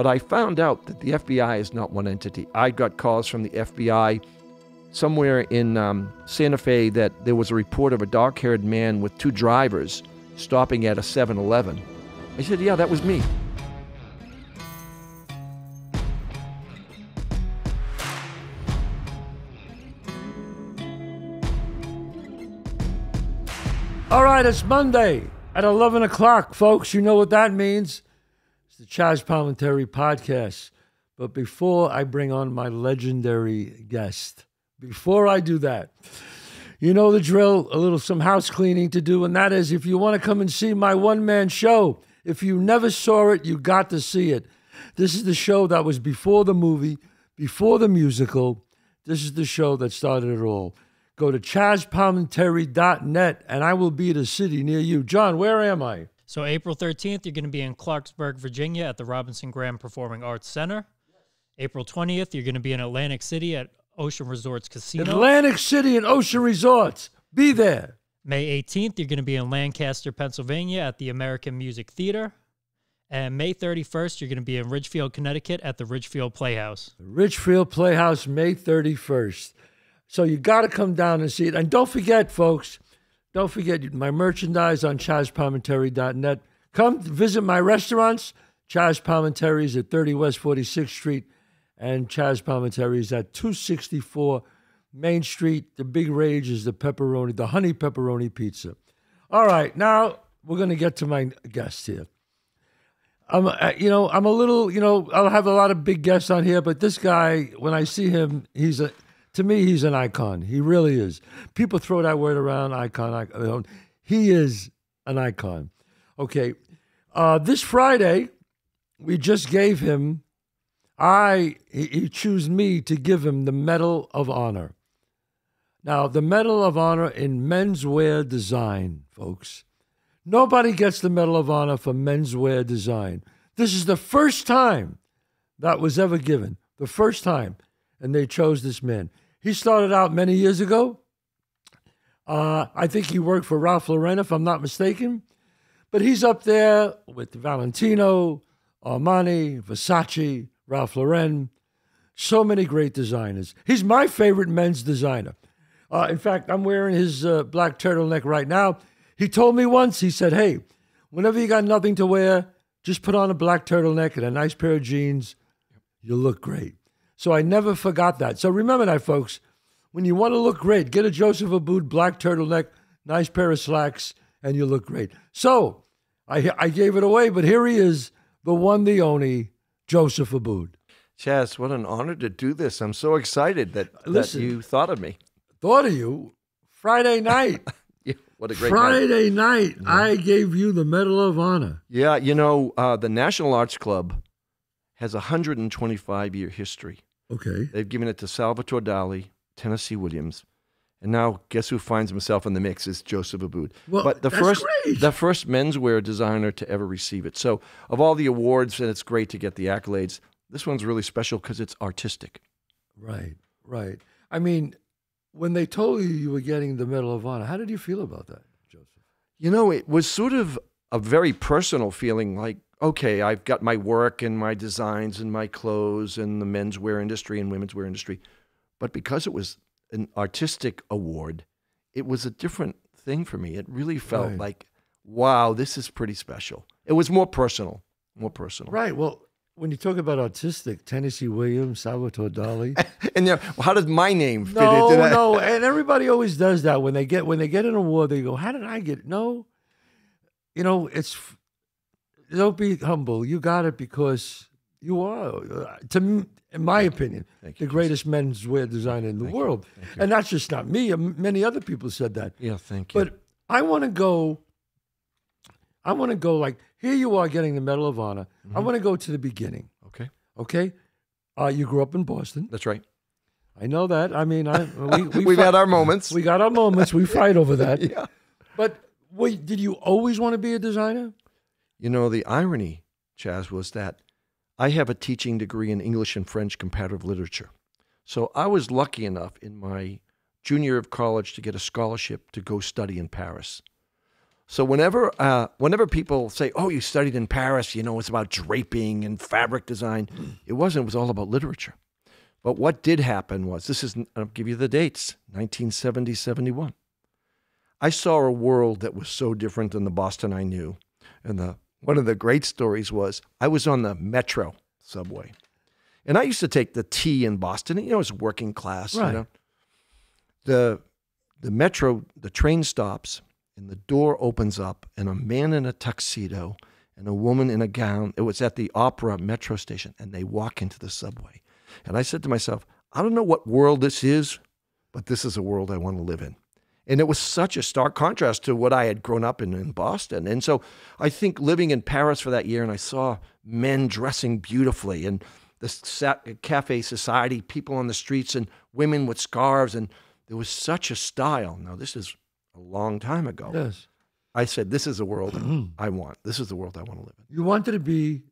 But I found out that the FBI is not one entity. I got calls from the FBI somewhere in um, Santa Fe that there was a report of a dark haired man with two drivers stopping at a 7 Eleven. I said, Yeah, that was me. All right, it's Monday at 11 o'clock, folks. You know what that means. The Chazz Palminteri podcast. But before I bring on my legendary guest, before I do that, you know the drill, a little some house cleaning to do, and that is if you want to come and see my one man show, if you never saw it, you got to see it. This is the show that was before the movie, before the musical. This is the show that started it all. Go to chazpalminteri.net and I will be at a city near you. John, where am I? So April 13th, you're going to be in Clarksburg, Virginia at the Robinson Grand Performing Arts Center. April 20th, you're going to be in Atlantic City at Ocean Resorts Casino. Atlantic City and Ocean Resorts. Be there. May 18th, you're going to be in Lancaster, Pennsylvania at the American Music Theater. And May 31st, you're going to be in Ridgefield, Connecticut at the Ridgefield Playhouse. Ridgefield Playhouse, May 31st. So you got to come down and see it. And don't forget, folks, don't forget my merchandise on chazpalminteri.net. Come visit my restaurants. Chazz Palminteri's at 30 West 46th Street and Chazz Palminteri's at 264 Main Street. The big rage is the pepperoni, the honey pepperoni pizza. All right, now we're going to get to my guest here. I'm, uh, you know, I'm a little, you know, I'll have a lot of big guests on here, but this guy, when I see him, he's a, to me, he's an icon. He really is. People throw that word around, icon. icon. He is an icon. Okay, uh, this Friday, we just gave him. I he, he chose me to give him the Medal of Honor. Now, the Medal of Honor in menswear design, folks. Nobody gets the Medal of Honor for menswear design. This is the first time that was ever given. The first time. And they chose this man. He started out many years ago. Uh, I think he worked for Ralph Lauren, if I'm not mistaken. But he's up there with Valentino, Armani, Versace, Ralph Lauren. So many great designers. He's my favorite men's designer. Uh, in fact, I'm wearing his uh, black turtleneck right now. He told me once, he said, Hey, whenever you got nothing to wear, just put on a black turtleneck and a nice pair of jeans. You'll look great. So I never forgot that. So remember that, folks. When you want to look great, get a Joseph Abboud black turtleneck, nice pair of slacks, and you look great. So I, I gave it away, but here he is, the one, the only Joseph Abboud. Chazz, what an honor to do this. I'm so excited that, Listen. that you thought of me. Thought of you Friday night. Yeah, what a great night. Friday night, I gave you the Medal of Honor. Yeah, you know, uh, the National Arts Club has a 125 year history. Okay. They've given it to Salvatore Dali, Tennessee Williams, and now guess who finds himself in the mix is Joseph Abboud. Well, but the that's first great. the first menswear designer to ever receive it. So of all the awards, and it's great to get the accolades. This one's really special because it's artistic. Right, right. I mean, when they told you you were getting the Medal of Honor, how did you feel about that, Joseph? You know, it was sort of a very personal feeling like, okay, I've got my work and my designs and my clothes and the menswear industry and women's wear industry. But because it was an artistic award, it was a different thing for me. It really felt Right. like, wow, this is pretty special. It was more personal, more personal. Right. Well, when you talk about artistic, Tennessee Williams, Salvatore Dali. And how does my name fit no, into that? no, and everybody always does that when they get when they get an award. They go, "How did I get it?" No, you know, it's don't be humble. You got it because you are, uh, to m- in my opinion, Thank the you, greatest menswear designer in the Thank world. You. And that's just not me. um, Many other people said that. Yeah, thank you. But I want to go. I want to go like here. You are getting the Medal of Honor. Mm-hmm. I want to go to the beginning. okay, Okay, uh, you grew up in Boston. that's right. I know that. I mean, I, we, we We've fight- had our moments. we got our moments. We fight over that. yeah. But wait, did you always want to be a designer? You know, the irony, Chazz, was that I have a teaching degree in English and French comparative literature. So I was lucky enough in my junior year of college to get a scholarship to go study in Paris. So whenever uh, whenever people say, "Oh, you studied in Paris," you know, it's about draping and fabric design. It wasn't. It was all about literature. But what did happen was this is I'll give you the dates 1970, 71. I saw a world that was so different than the Boston I knew. And the one of the great stories was I was on the metro subway. And I used to take the T in Boston. You know, it's working class, Right. you know. The the metro, the train stops, and the door opens up, and a man in a tuxedo and a woman in a gown. It was at the Opera metro station, and they walk into the subway. And I said to myself, I don't know what world this is, but this is a world I want to live in. And it was such a stark contrast to what I had grown up in in Boston. And so I think living in Paris for that year, and I saw men dressing beautifully, and the sa- cafe society, people on the streets, and women with scarves, and there was such a style. Now, this is a long time ago. Yes. I said, This is the world I want. This is the world I want to live in. You wanted to be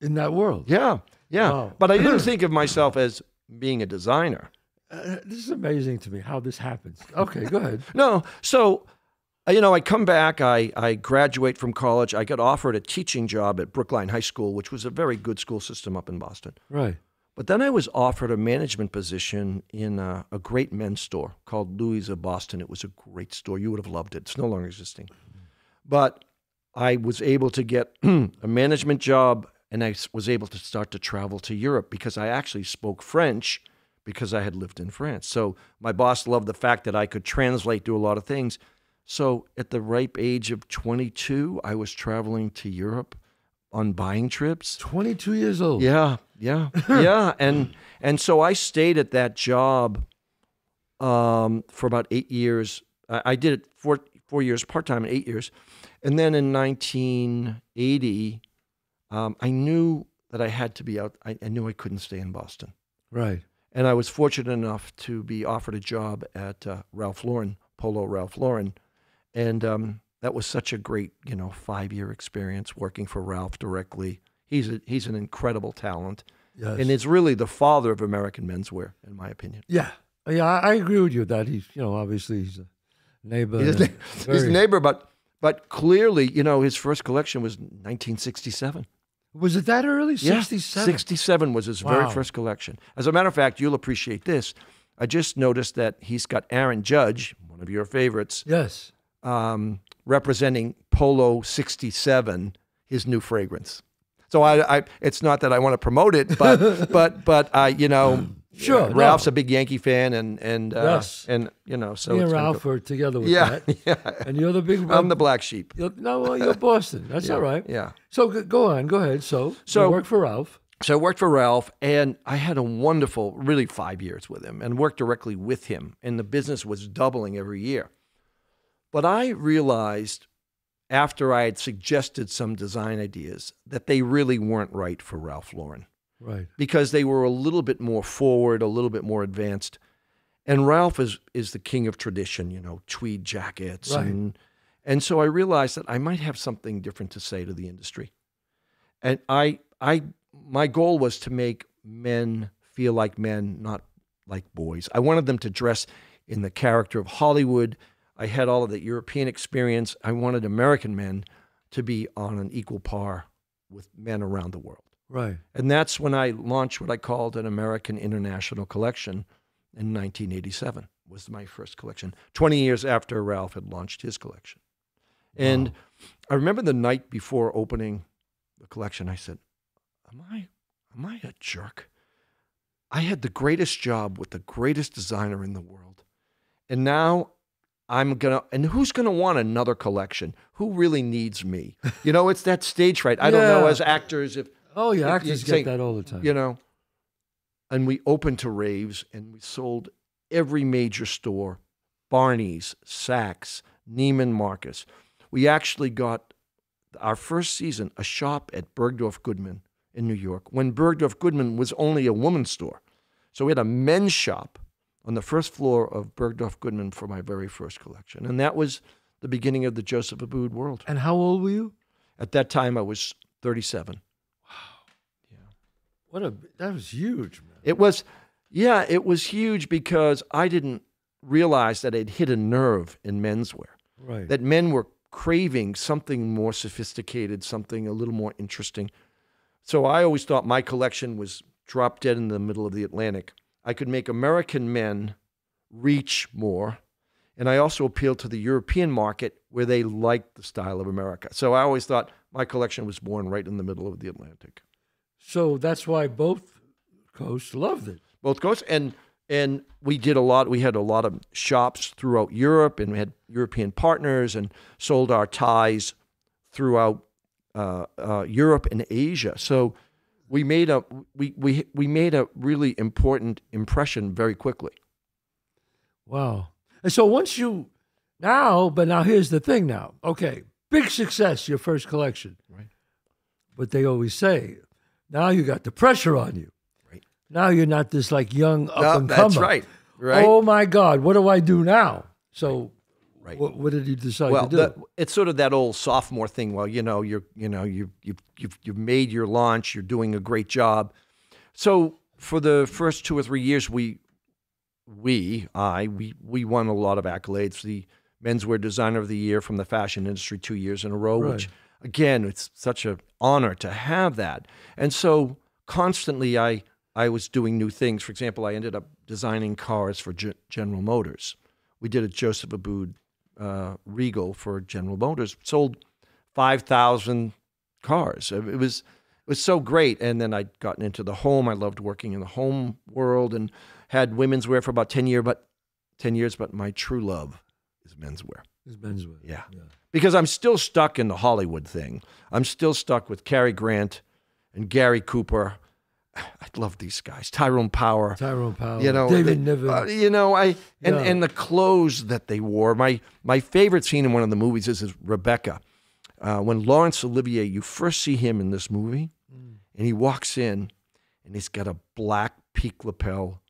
in that world. Yeah, yeah. Wow. But I didn't think of myself as being a designer. Uh, this is amazing to me how this happens. Okay, go ahead. No. So, uh, you know, I come back, I, I graduate from college. I got offered a teaching job at Brookline High School, which was a very good school system up in Boston. Right. But then I was offered a management position in a, a great men's store called Louis of Boston. It was a great store. You would have loved it. It's no longer existing. But I was able to get a management job and I was able to start to travel to Europe because I actually spoke French because I had lived in France. So my boss loved the fact that I could translate, do a lot of things. So at the ripe age of 22, I was traveling to Europe on buying trips. 22 years old. Yeah, yeah, yeah, and and so I stayed at that job um, for about eight years. I, I did it four four years part time and eight years, and then in 1980, um, I knew that I had to be out. I, I knew I couldn't stay in Boston, Right. And I was fortunate enough to be offered a job at uh, Ralph Lauren, Polo Ralph Lauren, and um, that was such a great you know five year experience working for Ralph directly. He's a, he's an incredible talent Yes. and is really the father of American menswear, in my opinion. yeah. Yeah, I, agree with you that he's, you know, obviously he's a neighbor. He's, a, he's a neighbor, but but clearly, you know, his first collection was 1967. Was it that early? 67? 67 was his very first collection. As a matter of fact, you'll appreciate this. I just noticed that he's got Aaron Judge, one of your favorites, Yes. um, representing Polo 67, his new fragrance. So I, I, it's not that I want to promote it, but, but, but, uh, you know, Sure, uh, Ralph's no. a big Yankee fan, and and uh, Yes. and you know, so Me and Ralph cool. are together with yeah, that. yeah. And you're the big I'm the black sheep. you're, No, well, you're Boston. That's Yeah, all right. Yeah. So go on. Go ahead. So, So- you work for Ralph. So I worked for Ralph, and I had a wonderful, really five years with him, and worked directly with him, and the business was doubling every year. But I realized after I had suggested some design ideas that they really weren't right for Ralph Lauren. Right. because they were a little bit more forward, a little bit more advanced. And Ralph is is the king of tradition, you know, tweed jackets Right. and and so I realized that I might have something different to say to the industry. And I I my goal was to make men feel like men, not like boys. I wanted them to dress in the character of Hollywood. I had all of the European experience. I wanted American men to be on an equal par with men around the world. Right. And that's when I launched what I called an American International Collection in 1987 was my first collection, 20 years after Ralph had launched his collection. And I remember the night before opening the collection, I said, Am I am I a jerk? I had the greatest job with the greatest designer in the world. And now I'm gonna and who's gonna want another collection? Who really needs me? You know, it's that stage fright. I don't know as actors if Oh, yeah. Actors you get that all the time. you know. And we opened to raves and we sold every major store Barney's, Saks, Neiman Marcus. We actually got our first season a shop at Bergdorf Goodman in New York when Bergdorf Goodman was only a woman's store. So we had a men's shop on the first floor of Bergdorf Goodman for my very first collection. And that was the beginning of the Joseph Abboud world. And how old were you? At that time, I was 37. What a that was huge, man. It was, yeah, it was huge because I didn't realize that it hit a nerve in menswear. Right. That men were craving something more sophisticated, something a little more interesting. So I always thought my collection was drop dead in the middle of the Atlantic. I could make American men reach more. And I also appealed to the European market where they liked the style of America. So I always thought my collection was born right in the middle of the Atlantic. So that's why both coasts loved it. Both coasts. And and we did a lot. We had a lot of shops throughout Europe, and we had European partners, and sold our ties throughout uh, uh, Europe and Asia. So we made a we, we we made a really important impression very quickly. Wow. And so once you now, but now here's the thing now. Okay, big success, your first collection. Right. But they always say, now you got the pressure on you. Right. Now you're not this like young up No, and that's right. Right. Oh my God, what do I do now? So Right. what, what did you decide well, to do? the, it's sort of that old sophomore thing. Well, you know, you're, you know, you you you've you've made your launch. You're doing a great job. So for the first two or three years, we, we, I, we we won a lot of accolades. The menswear designer of the year from the fashion industry two years in a row, which again, it's such an honor to have that. And so constantly, I I was doing new things. For example, I ended up designing cars for G- General Motors. We did a Joseph Abboud uh, Regal for General Motors. Sold five thousand cars. It was it was so great. And then I'd gotten into the home. I loved working in the home world and had women's wear for about ten year, but ten years. But my true love is menswear. It's menswear. Yeah. Because I'm still stuck in the Hollywood thing. I'm still stuck with Cary Grant and Gary Cooper. I love these guys. Tyrone Power. Tyrone Power, You know, David Niven. uh, you know, I and, Yeah. and the clothes that they wore. My my favorite scene in one of the movies is, is Rebecca. Uh, when Laurence Olivier, you first see him in this movie, Mm. and he walks in, and he's got a black peak lapel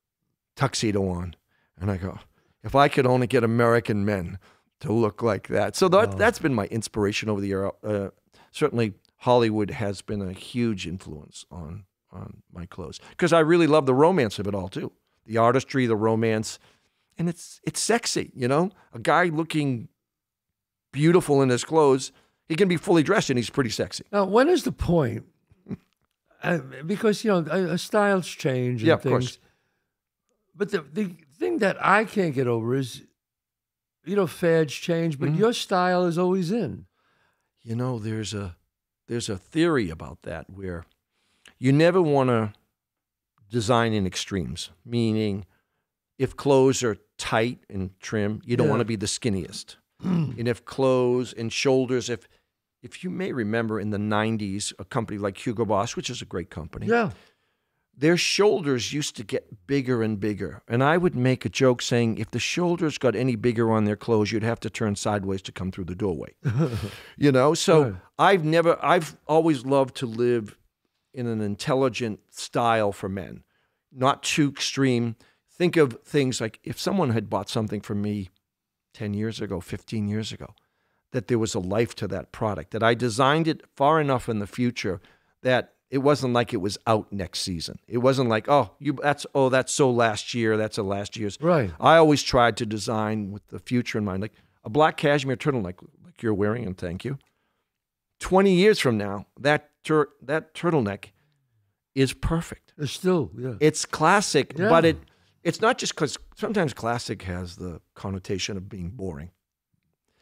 tuxedo on, and I go, if I could only get American men to look like that. So that that's been my inspiration over the year. Uh, certainly, Hollywood has been a huge influence on on my clothes because I really love the romance of it all too, the artistry, the romance, and it's it's sexy. You know, a guy looking beautiful in his clothes, he can be fully dressed and he's pretty sexy. Now, when is the point? Uh, because you know, uh, styles change and Yeah, of things. course. But the the thing that I can't get over is, you know, fads change, but mm-hmm. your style is always in. You know, there's a there's a theory about that where you never want to design in extremes, meaning if clothes are tight and trim, you don't Yeah. want to be the skinniest. and if clothes and shoulders, if if you may remember in the 90s, a company like Hugo Boss, which is a great company, Yeah. Their shoulders used to get bigger and bigger. And I would make a joke saying if the shoulders got any bigger on their clothes, you'd have to turn sideways to come through the doorway. you know, so Right. I've never, I've always loved to live in an intelligent style for men, not too extreme. Think of things like if someone had bought something from me 10 years ago, 15 years ago, that there was a life to that product, that I designed it far enough in the future that it wasn't like it was out next season. It wasn't like, oh, you that's oh, that's so last year, that's a last year's. Right. I always tried to design with the future in mind. Like a black cashmere turtleneck like you're wearing, and thank you. 20 years from now, that tur- that turtleneck is perfect. It's still, yeah. It's classic, Yeah. but it it's not just because sometimes classic has the connotation of being boring.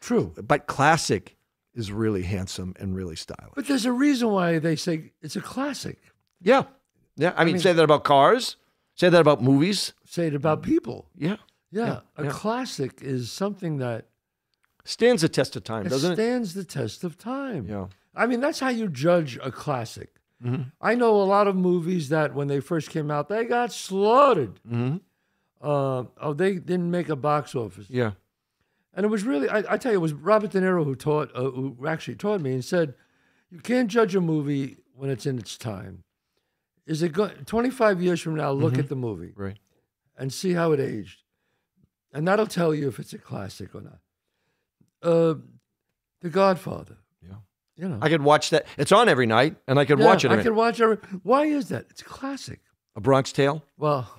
True. But classic is really handsome and really stylish. But there's a reason why they say it's a classic. Yeah. Yeah. I mean, say that about cars, say that about movies. Say it about people. Yeah. Yeah. Yeah, a yeah. classic is something that Stands the test of time, doesn't it? stands the test of time. Yeah. I mean, that's how you judge a classic. Mm-hmm. I know a lot of movies that when they first came out, they got slaughtered. Mm-hmm. Uh, oh, they didn't make a box office. Yeah. And it was really, I, I tell you, it was Robert De Niro who taught, uh, who actually taught me and said, you can't judge a movie when it's in its time. Is it going, 25 years from now, look at the movie Right. and see how it aged. And that'll tell you if it's a classic or not. Uh, the Godfather. Yeah. You know. I could watch that. It's on every night, and I could Yeah, watch it. I can watch every. Why is that? It's a classic. a Bronx Tale. Well,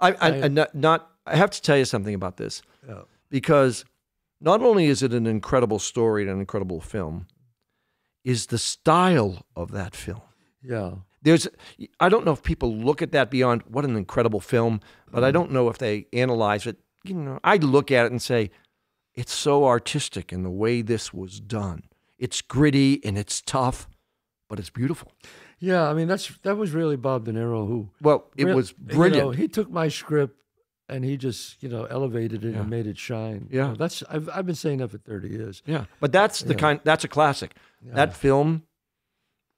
I, I, I- I not, not. I have to tell you something about this yeah. because not only is it an incredible story and an incredible film, is the style of that film. Yeah. There's, I don't know if people look at that beyond what an incredible film, but I don't know if they analyze it. You know, I look at it and say, it's so artistic in the way this was done. It's gritty and it's tough, but it's beautiful. Yeah, I mean that's that was really Bob De Niro who Well, it was you know, brilliant. he took my script and he just you know elevated it Yeah. and made it shine. You Yeah. know, that's I've I've been saying that for thirty years. yeah, but that's the Yeah. kind. That's a classic. That film,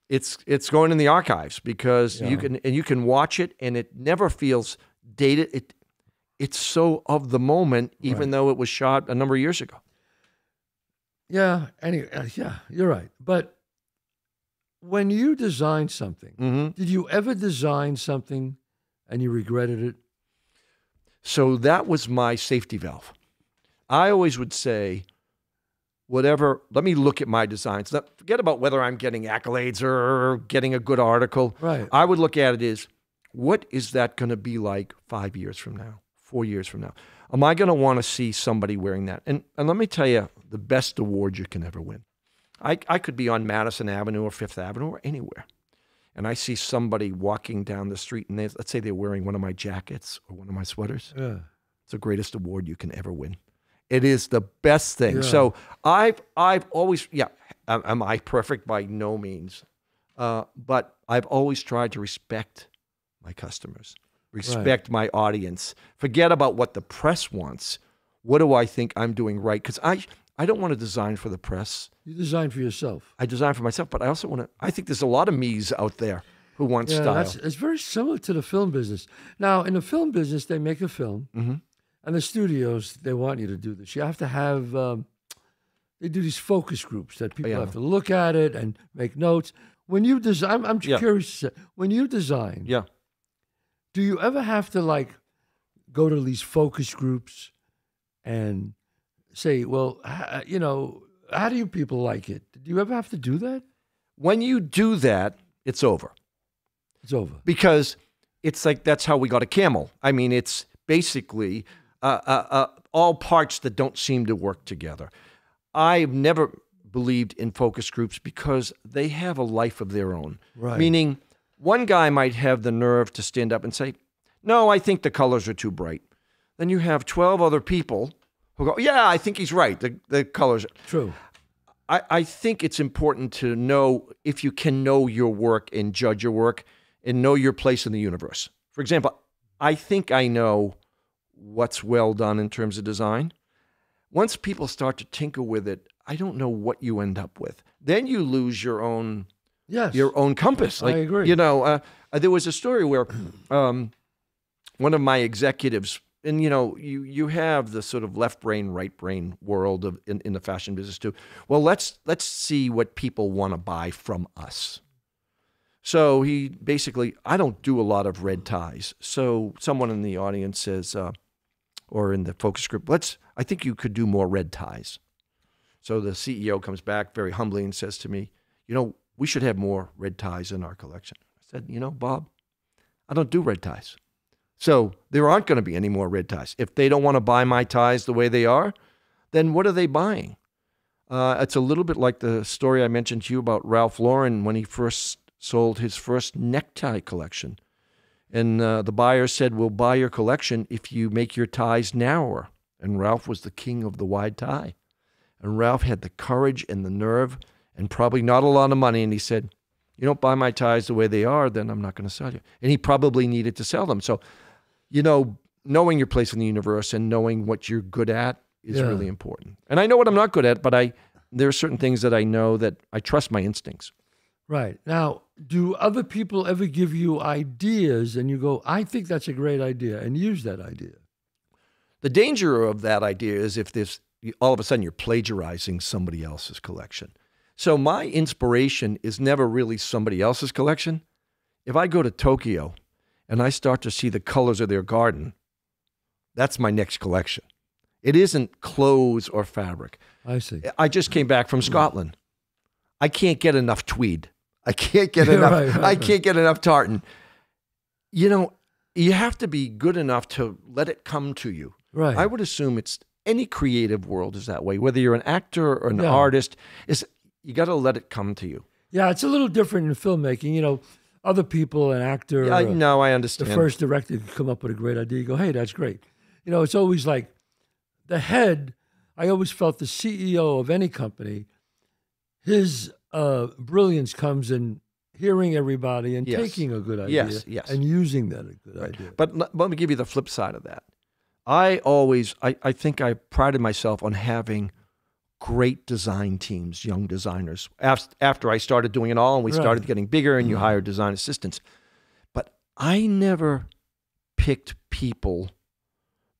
it's it's going in the archives because you can and you can watch it and it never feels dated. It it's so of the moment, even though it was shot a number of years ago. Yeah. Anyway, uh, yeah, you're right. But when you design something, hmm did you ever design something and you regretted it? So that was my safety valve. I always would say, whatever, let me look at my designs. Now, forget about whether I'm getting accolades or getting a good article. Right. I would look at it as, what is that going to be like five years from now, four years from now? Am I going to want to see somebody wearing that? And, and let me tell you, the best award you can ever win. I, I could be on Madison Avenue or Fifth Avenue or anywhere. And I see somebody walking down the street and they, let's say they're wearing one of my jackets or one of my sweaters. Yeah. It's the greatest award you can ever win. It is the best thing. Yeah. So I've I've always yeah. Am, am I perfect by no means? Uh, but I've always tried to respect my customers, respect my audience. Forget about what the press wants. What do I think I'm doing right? Because I I don't want to design for the press. You design for yourself. I design for myself, but I also want to. I think there's a lot of me's out there who want Yeah, style. that's it's very similar to the film business. Now, in the film business, they make a film, Mhm. and the studios they want you to do this. You have to have um, they do these focus groups that people yeah. have to look at it and make notes. When you design, I'm, I'm Yeah. curious. to say, When you design, yeah. do you ever have to like go to these focus groups and say, well, you know, how do you people like it? Do you ever have to do that? When you do that, it's over. It's over. because it's like that's how we got a camel. I mean, it's basically uh, uh, uh, all parts that don't seem to work together. I've never believed in focus groups because they have a life of their own. Right. Meaning, one guy might have the nerve to stand up and say, No, I think the colors are too bright. Then you have 12 other people who go, Yeah, I think he's right. The, the colors. True. I, I think it's important to know if you can know your work and judge your work and know your place in the universe. For example, I think I know what's well done in terms of design. Once people start to tinker with it, I don't know what you end up with. Then you lose your own Yes. your own compass. I Like, agree. You know, uh, uh, there was a story where um, one of my executives, and you know, you you have the sort of left brain, right brain world of in, in the fashion business too. Well, let's let's see what people want to buy from us. So he basically, I don't do a lot of red ties. So someone in the audience says, uh, or in the focus group, let's. I think you could do more red ties. So the CEO comes back very humbly and says to me, you know, we should have more red ties in our collection. I said, you know, Bob, I don't do red ties. So there aren't going to be any more red ties. If they don't want to buy my ties the way they are, then what are they buying? Uh, it's a little bit like the story I mentioned to you about Ralph Lauren when he first sold his first necktie collection. And uh, the buyer said, We'll buy your collection if you make your ties narrower. And Ralph was the king of the wide tie. And Ralph had the courage and the nerve and probably not a lot of money. And he said, You don't buy my ties the way they are, then I'm not going to sell you. And he probably needed to sell them. So, you know, knowing your place in the universe and knowing what you're good at is Yeah. really important. And I know what I'm not good at, but I there are certain things that I know that I trust my instincts. Right. Now, do other people ever give you ideas and you go, I think that's a great idea and use that idea? The danger of that idea is if this all of a sudden you're plagiarizing somebody else's collection. So my inspiration is never really somebody else's collection. If I go to Tokyo and I start to see the colors of their garden, that's my next collection. It isn't clothes or fabric. I see. I just came back from Scotland. I can't get enough tweed. I can't get enough. right, right, I can't get enough tartan. You know, you have to be good enough to let it come to you. Right. I would assume it's any creative world is that way. Whether you're an actor or an Yeah. artist, is you got to let it come to you. Yeah, it's a little different in filmmaking. You know, other people, an actor, Yeah, I uh, know, I the first director could come up with a great idea. You go, hey, that's great. You know, it's always like the head. I always felt the CEO of any company, his uh, brilliance comes in hearing everybody and Yes. taking a good idea Yes, yes. and using that a good idea. But let, let me give you the flip side of that. I always, I, I think I prided myself on having great design teams, young designers. After I started doing it all and we Right. started getting bigger and you mm-hmm. hired design assistants. But I never picked people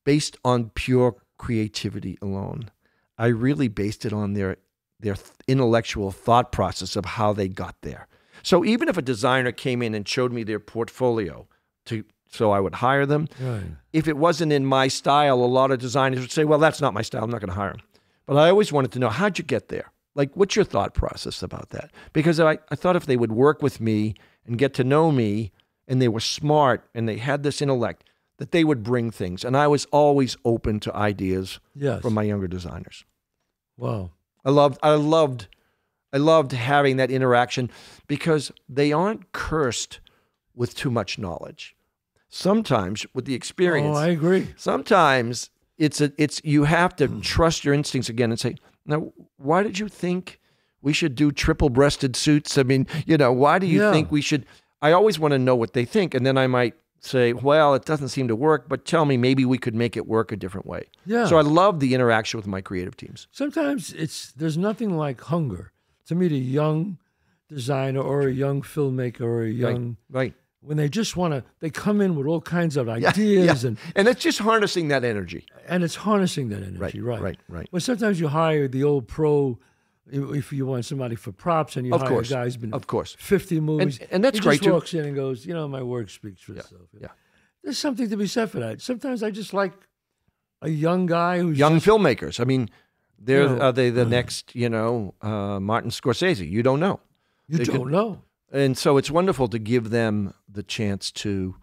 based on pure creativity alone. I really based it on their their intellectual thought process of how they got there. So even if a designer came in and showed me their portfolio to so I would hire them, Right. if it wasn't in my style, a lot of designers would say, "Well, that's not my style. I'm not going to hire him." But I always wanted to know how'd you get there? Like, what's your thought process about that? Because I, I thought if they would work with me and get to know me, and they were smart and they had this intellect, that they would bring things. And I was always open to ideas Yes. from my younger designers. wow. I loved, I loved, I loved having that interaction because they aren't cursed with too much knowledge. Sometimes with the experience, Oh, I agree. sometimes it's a it's you have to hmm. trust your instincts again and say now why did you think we should do triple breasted suits? I mean you know why do you Yeah. think we should i always want to know what they think and then i might say well it doesn't seem to work but tell me maybe we could make it work a different way. Yeah. so i love the interaction with my creative teams. Sometimes it's there's nothing like hunger. To meet a young designer or a young filmmaker or a young right when they just want to they come in with all kinds of ideas yeah. and and it's just harnessing that energy. And it's harnessing that energy right right. right Well, sometimes you hire the old pro if you want somebody for props and you Of hire course. a guy who's been of course. 50 movies and that's he great, just too. walks in and goes you know my work speaks for itself. yeah. there's something to be said for that. Sometimes i just like a young guy who's young just, filmmakers. I mean they're You know, are they the next you know uh, martin scorsese? You don't know. You they don't could- know and so it's wonderful to give them the chance to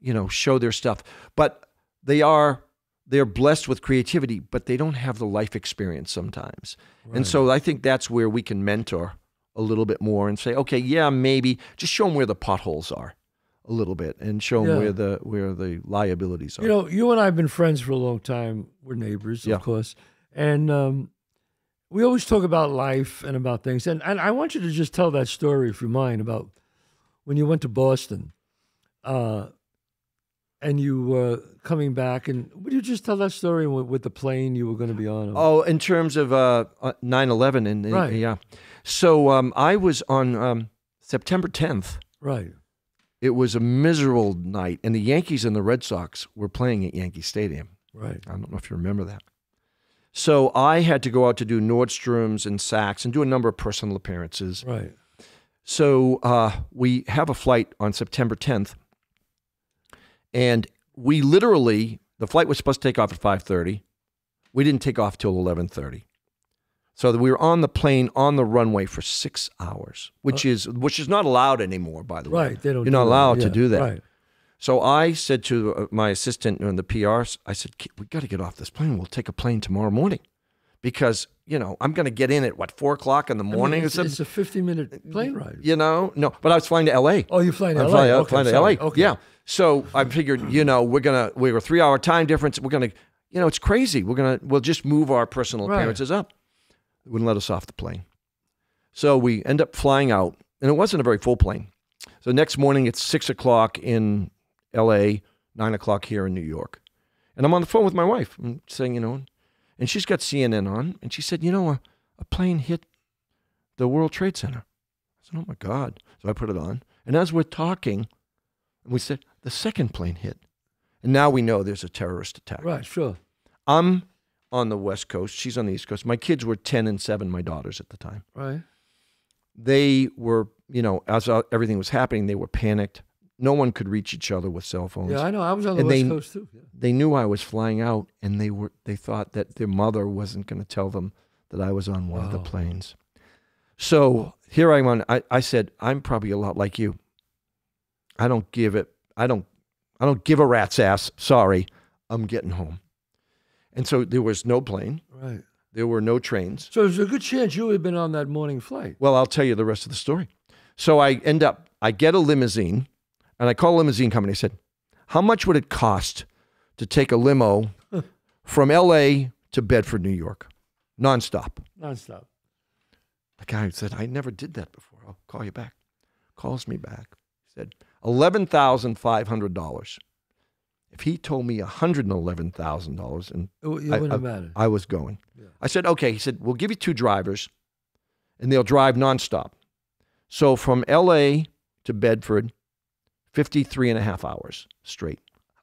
you know show their stuff but they are they're blessed with creativity but they don't have the life experience sometimes and so i think that's where we can mentor a little bit more and say okay yeah maybe just show them where the potholes are a little bit and show them Yeah. where the where the liabilities are You know, you and I have been friends for a long time. We're neighbors, Yeah. of course, and um, we always talk about life and about things. And and I want you to just tell that story, if you mind, about when you went to Boston, uh, and you were coming back. And would you just tell that story with, with the plane you were going to be on? Oh, in terms of uh, uh, 9/11 and and- Right. yeah. So um, I was on um, September 10th. right. It was a miserable night, and the Yankees and the Red Sox were playing at Yankee Stadium. Right. I don't know if you remember that. So I had to go out to do Nordstrom's and Saks and do a number of personal appearances. Right. So uh, we have a flight on September 10th, and we literally the flight was supposed to take off at 5:30. We didn't take off till 11:30. So we were on the plane on the runway for six hours, which is which is not allowed anymore. By the way, Right. They don't. You're not that. allowed to Yeah, do that. Right. So I said to uh, my assistant and the PRs, I said, "K- "We got to get off this plane. We'll take a plane tomorrow morning, because you know I'm going to get in at what four o'clock in the I mean, morning it's, it's a fifty-minute plane ride. You know, no, but I was flying to L.A. Oh, you're flying to I'm LA. flying, okay, flying to. LA. Okay. Yeah. So I figured, you know, we're gonna we're a three hour time difference. We're gonna, you know, it's crazy. We're gonna we'll just move our personal Right. appearances up. They wouldn't let us off the plane. So we end up flying out, and it wasn't a very full plane. So next morning it's six o'clock in L.A., nine o'clock here in New York, and I'm on the phone with my wife, and saying, you know, and she's got CNN on, and she said, you know, a, a plane hit the World Trade Center. I said, oh my God. So I put it on, and as we're talking, we said the second plane hit, and now we know there's a terrorist attack. Right. Sure. I'm on the West Coast. She's on the East Coast. My kids were ten and seven. My daughters at the time. Right. They were, you know, as uh, everything was happening, they were panicked. No one could reach each other with cell phones. Yeah, I know. I was on the And West they- Coast too. Yeah. They knew I was flying out, and they were. They thought that their mother wasn't going to tell them that I was on one of the oh. planes. So here I'm on. I, I said I'm probably a lot like you. I don't give it. I don't. I don't give a rat's ass. Sorry, I'm getting home. And so there was no plane, Right. there were no trains. So there's a good chance you would have been on that morning flight. Well, I'll tell you the rest of the story. So I end up, I get a limousine, and I called a limousine company. I said, How much would it cost to take a limo from LA to Bedford, New York, nonstop? Nonstop. The guy said, I never did that before. I'll call you back. Calls me back. He said, $11,500. If he told me $111,000 and It, it I- wouldn't I- have mattered. I was going. Yeah. I said, okay. He said, we'll give you two drivers and they'll drive nonstop. So from LA to Bedford, 53 and a half hours straight.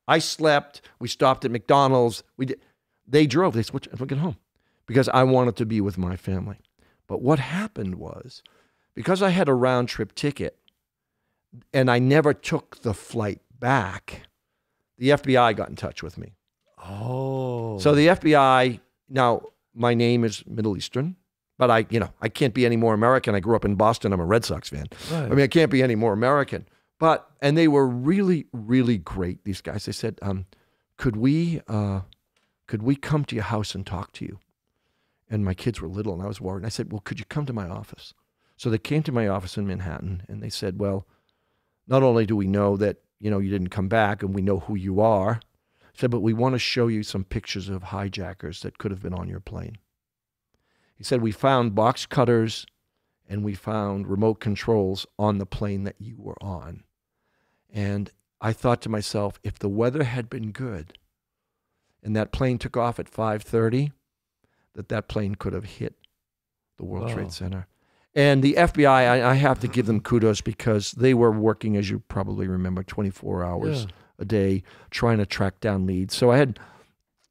I slept. We stopped at McDonald's. We did, they drove. They said, "What- we'll get home because I wanted to be with my family. But what happened was because I had a round trip ticket and I never took the flight back, the FBI got in touch with me. oh. So the FBI now my name is Middle Eastern, but I you know I can't be any more American. I grew up in Boston. I'm a Red Sox fan. right. I mean I can't be any more American. But and they were really really great. These guys. They said, um, could we uh, could we come to your house and talk to you? And my kids were little, and I was worried. And I said, well, could you come to my office? So they came to my office in Manhattan, and they said, well, not only do we know that you know you didn't come back, and we know who you are, said, but we want to show you some pictures of hijackers that could have been on your plane. He said, we found box cutters and we found remote controls on the plane that you were on. And I thought to myself, if the weather had been good and that plane took off at 5:30, that that plane could have hit the World Wow. Trade Center. And the FBI, I, I have to give them kudos because they were working, as you probably remember, 24 hours Yeah. a day trying to track down leads. So I had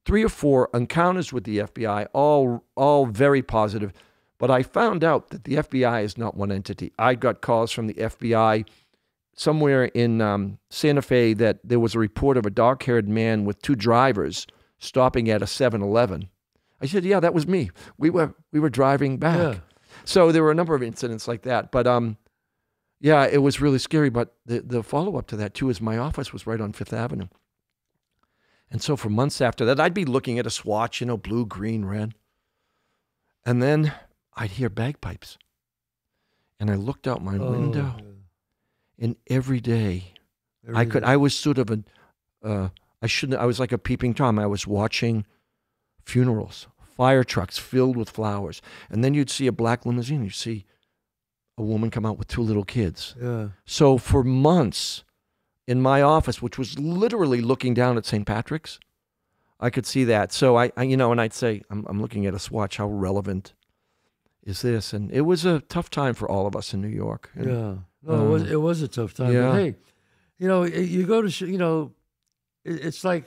three or four encounters with the FBI, all all very positive. But I found out that the FBI is not one entity. I got calls from the FBI somewhere in um, Santa Fe that there was a report of a dark haired man with two drivers stopping at a 7 Eleven. I said, Yeah, that was me. We were, we were driving back. Yeah. So there were a number of incidents like that. But um, yeah, it was really scary. But the, the follow up to that, too, is my office was right on Fifth Avenue. And so for months after that, I'd be looking at a swatch, you know, blue, green, red. And then I'd hear bagpipes. And I looked out my Oh, window, yeah. And every day I could, day. I was sort of a, uh, I shouldn't, I was like a peeping Tom. I was watching funerals, fire trucks filled with flowers. And then you'd see a black limousine. You'd see a woman come out with two little kids. Yeah. So for months in my office, which was literally looking down at St. Patrick's, I could see that. So I, I you know, and I'd say, I'm, I'm looking at a swatch. How relevant is this? And it was a tough time for all of us in New York. And Yeah. No, it was um, it was a tough time. yeah. But hey, you know, you go to you know, it's like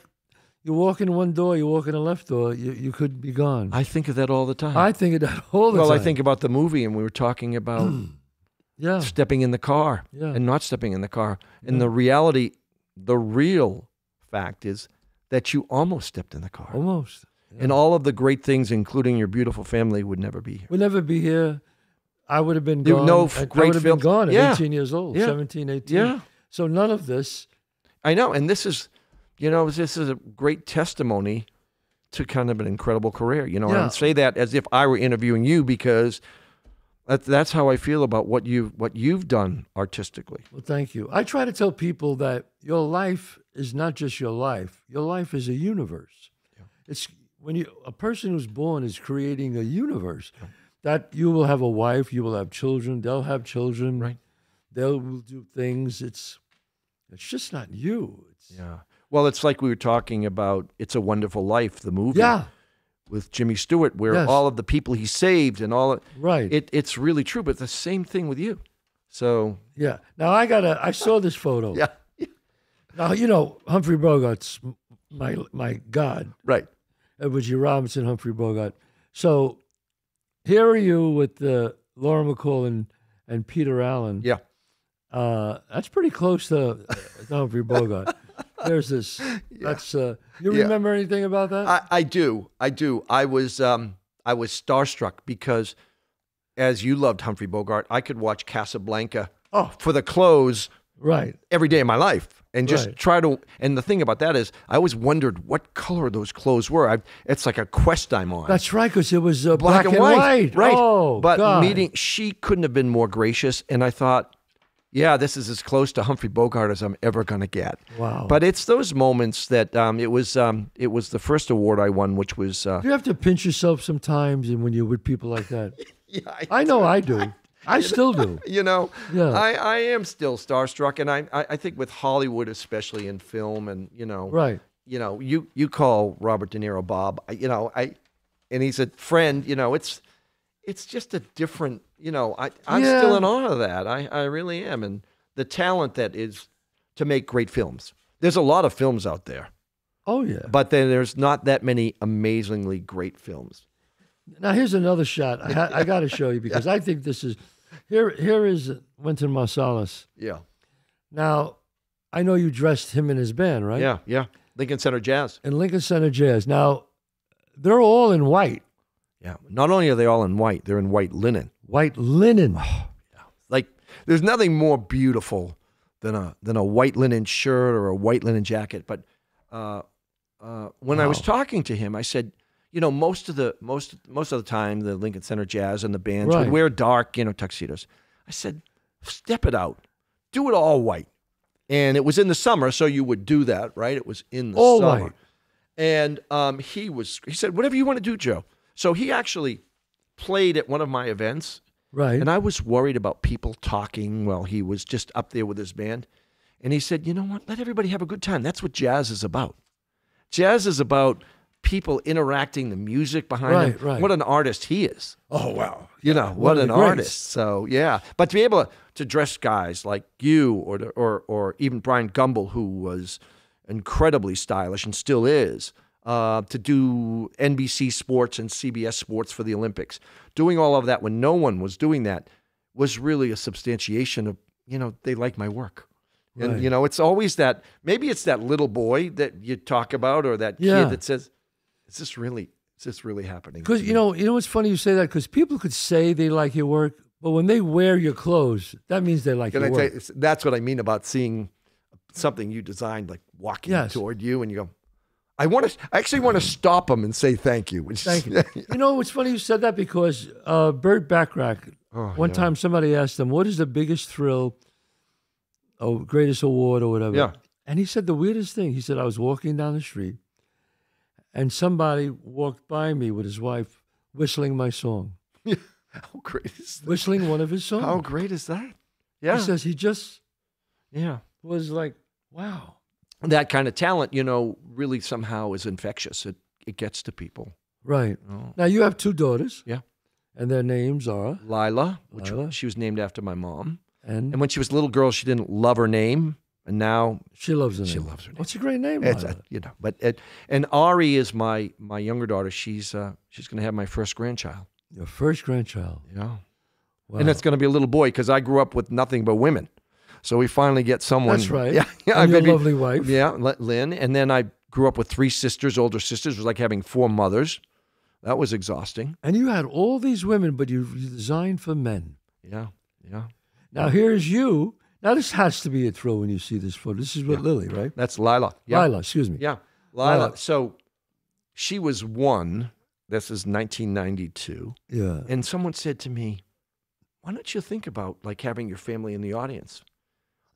you walk in one door, you walk in the left door, you you could be gone. I think of that all the time. I think of that all the well, time. Well, I think about the movie, and we were talking about yeah, stepping in the car yeah, and not stepping in the car. And Yeah. the reality, the real fact is that you almost stepped in the car. almost. And all of the great things, including your beautiful family, would never be here. We'll never be here. I would have been gone. no I- f- I great would have been gone at Yeah. 18 years old, Yeah. 17, 18. Yeah, So none of this. I know. And this is, you know, this is a great testimony to kind of an incredible career. You know, and Yeah. I say that as if I were interviewing you because that, that's how I feel about what you've, what you've done artistically. Well, thank you. I try to tell people that your life is not just your life. Your life is a universe. It's when you a person who's born is creating a universe. That you will have a wife, you will have children, they'll have children. Right. They'll do things. It's it's just not you. It's, Yeah. Well, it's like we were talking about "It's a Wonderful Life," the movie. yeah, with Jimmy Stewart, where Yes. all of the people he saved and all of, right. it, it's really true. But the same thing with you. So yeah. Now I got to I saw this photo. yeah, Now, you know, Humphrey Bogart's my my god. right. Edward G. Robinson, Humphrey Bogart. So here are you with uh, Lauren Bacall and, and Peter Allen. Yeah. Uh, that's pretty close to, Humphrey Bogart. There's this. That's. Uh, you Yeah. remember anything about that? I, I do. I do. I was um I was starstruck because as you loved Humphrey Bogart, I could watch Casablanca oh, for the clothes Right. every day of my life and just Right. try to and the thing about that is i always wondered what color those clothes were I, it's like a quest i'm on That's right, because it was uh, black, and white. right Oh, but God. meeting she couldn't have been more gracious and i thought yeah this is as close to humphrey bogart as i'm ever going to get Wow. but it's those moments that um, it was um, it was the first award i won which was uh, you have to pinch yourself sometimes and when you're with people like that? yeah, I, I know I do. I still do. you know Yeah. I, I am still starstruck and I, I i think with hollywood especially in film and you know Right. you know, you you call Robert De Niro Bob, you know, I, and he's a friend, you know, it's it's just a different, you know, I I'm Yeah. still in awe of that. I I really am, and the talent that is to make great films. There's a lot of films out there, Oh yeah. but then there's not that many amazingly great films. Now here's another shot. I, I got to show you because I think this is here. Here is Wynton Marsalis. Yeah, Now, I know you dressed him in his band, right? yeah, yeah. Lincoln Center Jazz. And Lincoln Center Jazz. Now, they're all in white, Yeah. Not only are they all in white, they're in white linen. white linen. Like there's nothing more beautiful than a than a white linen shirt or a white linen jacket. But uh, uh, when I was talking to him, I said, you know, most of the most most of the time, the Lincoln Center Jazz and the bands Right. would wear dark, you know, tuxedos. I said, step it out, do it all white. And it was in the summer, so you would do that, right? It was in the All summer. white. And um, he was, he said, whatever you want to do, Joe. So he actually played at one of my events Right. and I was worried about people talking while he was just up there with his band. And he said, You know what? Let everybody have a good time. That's what jazz is about. Jazz is about people interacting, the music behind Right, them. right. What an artist he is. oh wow. You know, one what an artist. So, yeah. But to be able to, to dress guys like you or, to, or, or even Bryant Gumbel, who was incredibly stylish and still is, uh, to do NBC Sports and CBS Sports for the Olympics, doing all of that when no one was doing that was really a substantiation of, you know, they like my work. And, Right. you know, it's always that, maybe it's that little boy that you talk about or that Yeah. kid that says, is this really, is this really happening? Because you know, you know what's funny you say that because people could say they like your work, but when they wear your clothes, that means they like Can your I work. you, that's what I mean about seeing something you designed, like walking Yes. toward you, and you go, I want to, I actually want to stop them and say thank you. Which Thank you. you know, it's funny you said that because uh, Burt Bacharach, Oh, one yeah. time somebody asked him, What is the biggest thrill, oh, greatest award, or whatever? Yeah. And he said the weirdest thing. He said, I was walking down the street and somebody walked by me with his wife whistling my song, How great is that? whistling one of his songs. How great is that? Yeah. He says he just yeah. was like, Wow. That kind of talent, you know, really somehow is infectious. It, it gets to people. Right. Oh. Now you have two daughters. Yeah. And their names are Lila, which Lila. she was named after my mom. and, And when she was a little girl, she didn't love her name. And now she loves her she name. loves her name. What's a great name? It's a, you know, but it, and Ari is my my younger daughter. She's uh, she's going to have my first grandchild. Your first grandchild. Yeah, Wow. and it's going to be a little boy because I grew up with nothing but women. So we finally get someone. That's right. Yeah, yeah. And your maybe- lovely wife. Yeah, Lynn, and then I grew up with three sisters, older sisters. It was like having four mothers. That was exhausting. And you had all these women, but you you designed for men. Yeah, yeah. Now here's you. Now this has to be a thrill when you see this photo. This is with Lily, right? That's Lila. Yeah, Lila, excuse me. yeah, Lila. Lila. So she was one. This is 1992. Yeah. And someone said to me, Why don't you think about like having your family in the audience?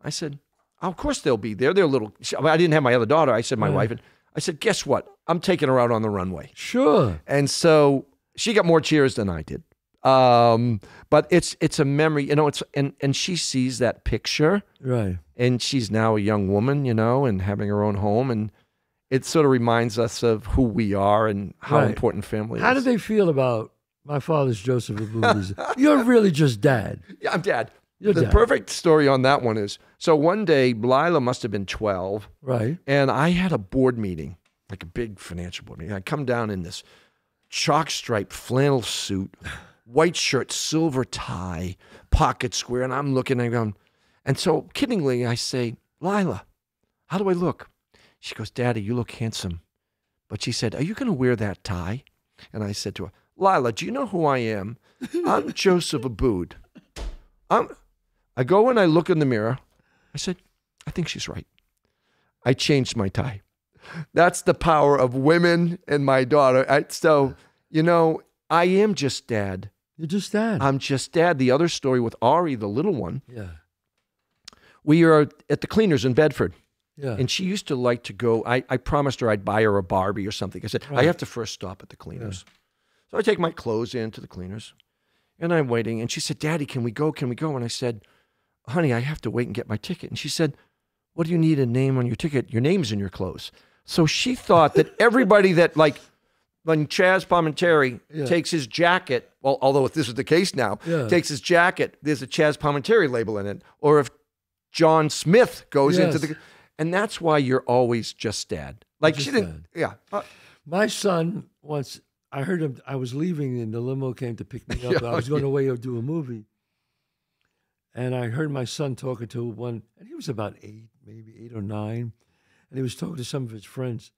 I said, "Oh, Of course they'll be there. They're a little. I didn't have my other daughter. I said, My Right. wife. And I said, Guess what? I'm taking her out on the runway. Sure. And so she got more cheers than I did. Um, but it's it's a memory, you know, it's and and she sees that picture Right. and she's now a young woman, you know, and having her own home and it sort of reminds us of who we are and how Right. important family How is. do they feel about my father's Joseph Abboud? You're really just dad. Yeah, I'm dad. You're the dad. perfect story on that one is so one day Lila must have been 12 Right. and I had a board meeting, like a big financial board meeting. I come down in this chalk striped flannel suit, white shirt, silver tie, pocket square, and I'm looking and going, and so kiddingly I say, Lila, how do I look? She goes, Daddy, you look handsome. But she said, Are you going to wear that tie? And I said to her, Lila, do you know who I am? I'm Joseph Abboud. I'm, I go and I look in the mirror I said, I think she's right. I changed my tie. That's the power of women and my daughter. I, so, you know, I am just dad. You're just dad. I'm just dad. The other story with Ari, the little one, yeah. we are at the cleaners in Bedford. Yeah. And she used to like to go. I, I promised her I'd buy her a Barbie or something. I said, I have to first stop at the cleaners. So I take my clothes into the cleaners and I'm waiting. And she said, Daddy, can we go? Can we go? And I said, Honey, I have to wait and get my ticket. And she said, What do you need a name on your ticket? Your name's in your clothes. So she thought that everybody that, like, when Chazz Palminteri Yeah. takes his jacket, well, although if this is the case now, Yeah. takes his jacket, there's a Chazz Palminteri label in it. Or if John Smith goes into Yes. the, and that's why you're always just dad. Like she didn't, yeah. Uh, My son once I heard him. I was leaving, and the limo came to pick me up. I was going away to do a movie, and I heard my son talking to one, and he was about eight, maybe eight or nine, and he was talking to some of his friends,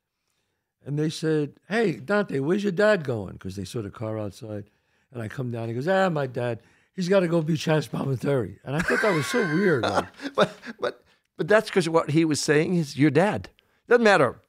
and they said, "Hey, Dante, where's your dad going?" Because they saw the car outside, and I come down. He goes, "Ah, my dad, he's got to go be Chazz Palminteri," and I thought that was so weird. like, but but but that's because what he was saying is your dad. Doesn't matter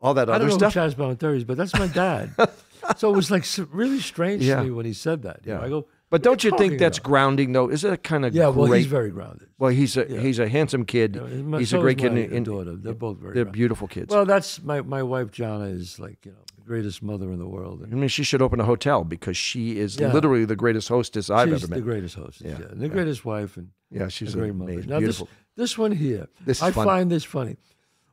all that I other don't know stuff. who Chazz Palminteri is, but that's my dad. so it was like really strange Yeah. to me when he said that. You know, Yeah. I go, but don't you think that's about? grounding though? Is that kind of yeah, well, he's very grounded. well, he's a he's a handsome kid. Know, my- he's so a great kid. and- and daughter. They're both very They're grounded. beautiful kids. Well, that's my, my wife, Gianna, is like, you know, the greatest mother in the world. I mean, she should open a hotel because she is Yeah. literally the greatest hostess I've she's ever met. the greatest hostess. Yeah, Yeah, and the greatest wife and yeah, she's a great amazing. mother. Now, beautiful. this, this one here, This I fun. find this funny.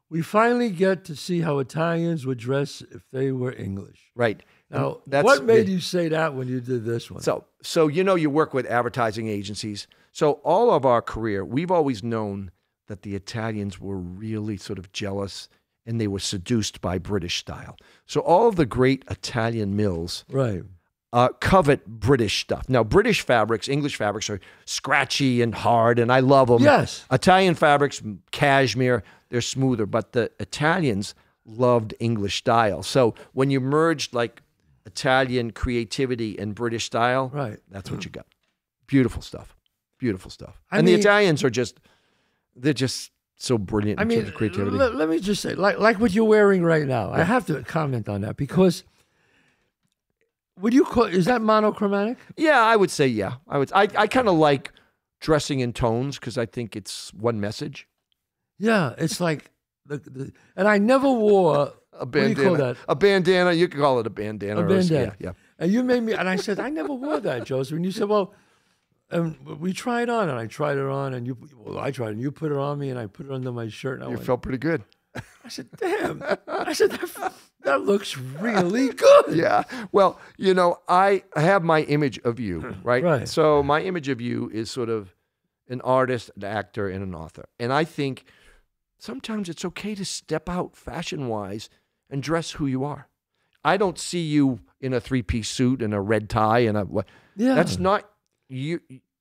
We finally get to see how Italians would dress if they were English. right. Now, that's what made the- you say that when you did this one? So, so you know, you work with advertising agencies. So, all of our career, we've always known that the Italians were really sort of jealous and they were seduced by British style. So, all of the great Italian mills right. uh, covet British stuff. Now, British fabrics, English fabrics are scratchy and hard, and I love them. Yes. Italian fabrics, cashmere, they're smoother, but the Italians loved English style. So, when you merged like Italian creativity and British style, Right. that's what you got. Beautiful stuff. Beautiful stuff. I and mean- the Italians are just, they're just so brilliant in I mean, terms of creativity. Let, let me just say, like like what you're wearing right now. I have to comment on that because would you call is that monochromatic? yeah, I would say yeah. I would. I, I kind of like dressing in tones because I think it's one message. Yeah, it's like the, the and I never wore A What do you bandana. call that? A bandana. You could call it a bandana. a bandana. Yeah, yeah. And you made me, and I said I never wore that, Joseph. And you said, well. And we tried on, and I tried it on, and you, well, I tried, it, and you put it on me, and I put it under my shirt, and I You went, felt pretty good. I said, damn, I said that, that looks really good. Yeah. Well, you know, I have my image of you, right? Right. So my image of you is sort of an artist, an actor, and an author. And I think sometimes it's okay to step out fashion wise and dress who you are. I don't see you in a three piece suit and a red tie and a what. Yeah, That's not you.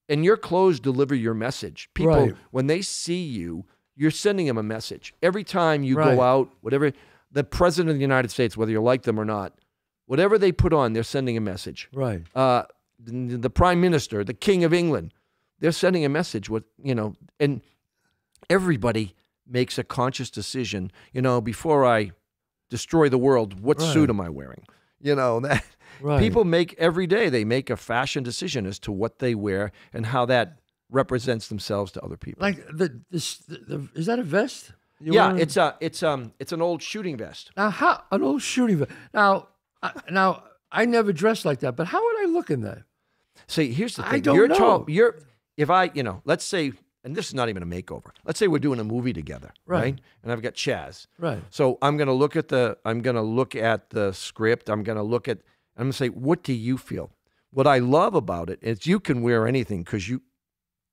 And your clothes deliver your message. People, Right. when they see you, you're sending them a message. Every time you Right. go out, whatever, the president of the United States, whether you like them or not, whatever they put on, they're sending a message. right. Uh, the, the prime minister, the king of England, they're sending a message. With you know, and everybody makes a conscious decision. You know, before I destroy the world, what Right. suit am I wearing? You know that Right. people make every day. They make a fashion decision as to what they wear and how that represents themselves to other people. Like the this, the, the, is that a vest? You yeah, wearing? it's a it's um it's an old shooting vest. now how an old shooting vest. Now, I, now I never dressed like that, but how would I look in that? See, here's the thing. I don't you're tall. know. You're if I, you know, let's say, and this is not even a makeover. Let's say we're doing a movie together, right? Right. And I've got Chazz. Right. So I'm gonna look at the I'm gonna look at the script. I'm gonna look at I'm gonna say, what do you feel? What I love about it is you can wear anything because you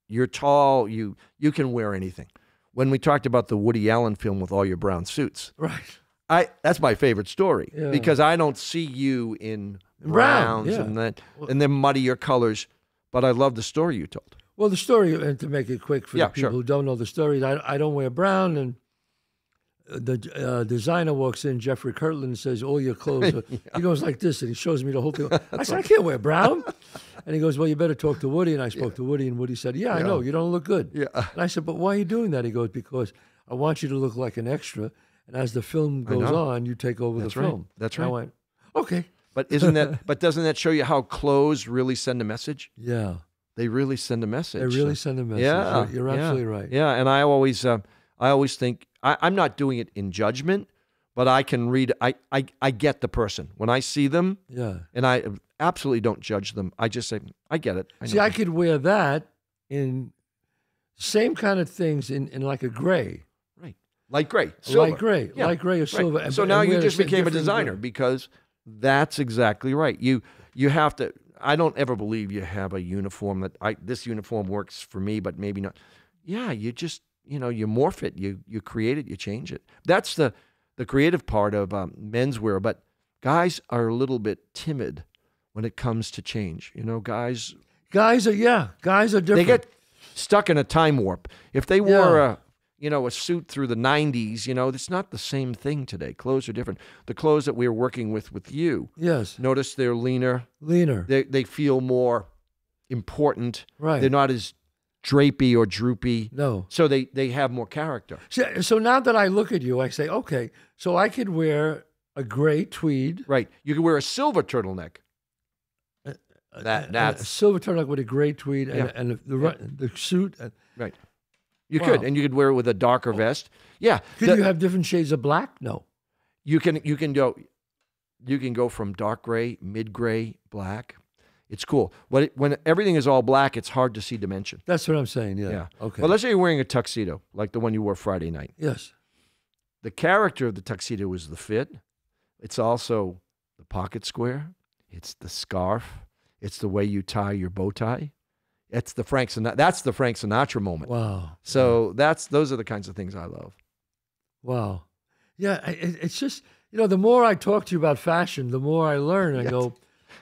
you're tall, you you can wear anything. When we talked about the Woody Allen film with all your brown suits, Right. I that's my favorite story Yeah. because I don't see you in Brown, yeah. and that and then muddier colors, but I love the story you told. Well, the story, and to make it quick for Yeah, the people sure. who don't know the story, I, I don't wear brown, and the uh, designer walks in, Jeffrey Kurland, and says, "All your clothes." Are, He goes like this, and he shows me the whole thing. I said, "I can't wear brown." And he goes, "Well, you better talk to Woody." And I spoke to Woody, and Woody said, "Yeah, I know you don't look good." Yeah. And I said, "But why are you doing that?" He goes, "Because I want you to look like an extra, and as the film goes on, you take over That's the right. film." That's And I right. went, "Okay, But isn't that? but doesn't that show you how clothes really send a message? yeah." They really send a message. They really So- send a message. Yeah, You're, you're yeah, absolutely right. Yeah, and I always, uh, I always think I, I'm not doing it in judgment, but I can read. I, I, I get the person when I see them, Yeah. and I absolutely don't judge them. I just say, I get it. I See, I that." could wear that in same kind of things in, in like a gray, right, light gray, silver. light gray, Yeah, light gray or right. silver. and- So now you just became a designer gray. because that's exactly right. You you have to. I don't ever believe you have a uniform that I this uniform works for me, but maybe not. Yeah, you just you know you morph it, you you create it, you change it. That's the the creative part of um, menswear. But guys are a little bit timid when it comes to change. You know, guys Guys are yeah, guys are different. they get stuck in a time warp. If they wore Yeah. a you know a suit through the 90s, you know, it's not the same thing today. Clothes are different. The clothes that we're working with with you, yes, notice they're leaner. leaner. They they feel more important. Right. They're not as drapey or droopy. no. So they they have more character. So, so now that I look at you, I say, okay, so I could wear a gray tweed, Right. You could wear a silver turtleneck. That and a silver turtleneck with a gray tweed, and, Yeah. and the, the, ru- the suit. and- right. You Wow. could, and you could wear it with a darker oh. vest. Yeah. Could the- you have different shades of black? No. You can you can go you can go from dark gray, mid gray, black. It's cool. When it, when everything is all black, it's hard to see dimension. That's what I'm saying. Yeah. Yeah. Okay. But let's say you're wearing a tuxedo, like the one you wore Friday night. yes. The character of the tuxedo is the fit. It's also the pocket square. It's the scarf. It's the way you tie your bow tie. It's the Frank Sinatra. That's the Frank Sinatra moment. Wow. So that's those are the kinds of things I love. Wow. Yeah, it, it's just, you know, the more I talk to you about fashion, the more I learn. I go,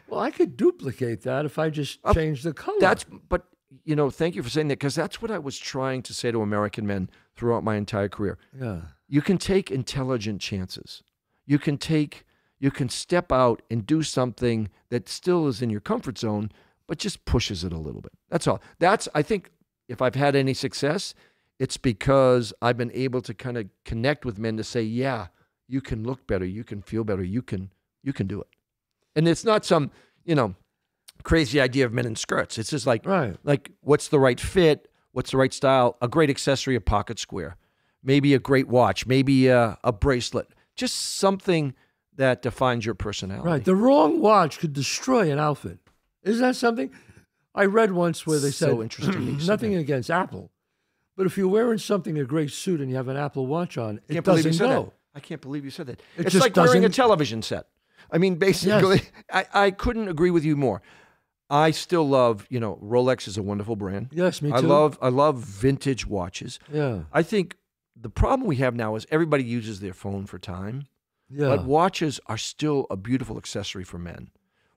well, I could duplicate that if I just Of- change the color. That's but you know, thank you for saying that because that's what I was trying to say to American men throughout my entire career. yeah. You can take intelligent chances. You can take you can step out and do something that still is in your comfort zone, but just pushes it a little bit. That's all. That's I think if I've had any success, it's because I've been able to kind of connect with men to say, yeah, you can look better, you can feel better, you can you can do it. And it's not some, you know, crazy idea of men in skirts. It's just like Right. like what's the right fit, what's the right style, a great accessory, a pocket square, maybe a great watch, maybe a, a bracelet, just something that defines your personality. Right. The wrong watch could destroy an outfit. Isn't that something? I read once where they So said interesting nothing against Apple, but if you're wearing something a great suit and you have an Apple watch on, it Can't believe you doesn't go. that. I can't believe you said that. It it's like wearing a television set. I mean, basically, I, I couldn't agree with you more. I still love, you know, Rolex is a wonderful brand. Yes, me too. I love I love vintage watches. Yeah. I think the problem we have now is everybody uses their phone for time. Yeah. But watches are still a beautiful accessory for men.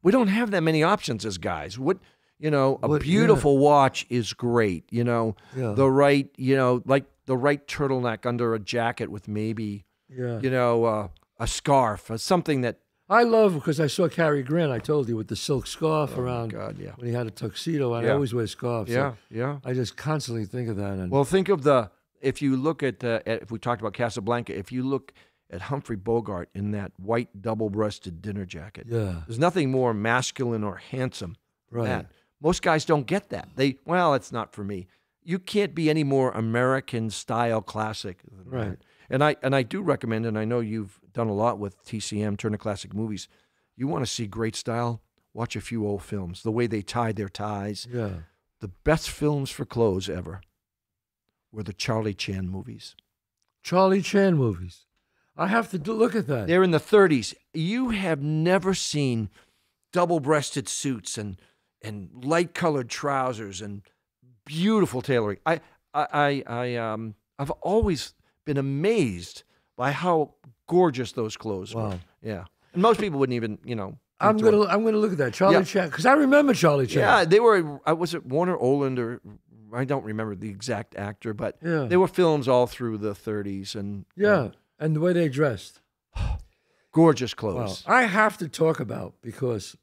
We don't have that many options as guys. What you know, a What- yeah. beautiful watch is great. You know, Yeah. the right, you know, like the right turtleneck under a jacket with maybe, yeah. you know, uh, a scarf, or something that. I love because I saw Cary Grant. I told you with the silk scarf around Oh, God, yeah, when he had a tuxedo. and I Yeah. always wear scarves. so yeah, yeah. I just constantly think of that. And Well, think of the if you look at, uh, at if we talked about Casablanca, if you look at Humphrey Bogart in that white double-breasted dinner jacket, yeah, there's nothing more masculine or handsome than that. Most guys don't get that. They well, it's not for me. You can't be any more American style classic than Right. that. And I and I do recommend, and I know you've done a lot with TCM Turner Classic Movies. You want to see great style? Watch a few old films. The way they tied their ties. yeah. The best films for clothes ever were the Charlie Chan movies. Charlie Chan movies. I have to do, look at that. They're in the 30s. You have never seen double-breasted suits and and light-colored trousers and beautiful tailoring. I I I, I um I've always been amazed by how gorgeous those clothes were. Yeah, and most people wouldn't even you know. I'm gonna I'm gonna look at that Charlie Yeah. Chan because I remember Charlie Chan. Yeah, they were. I was it Warner Oland or I don't remember the exact actor, but Yeah. they were films all through the 30s and Yeah. And the way they dressed. Gorgeous clothes. I have to talk about because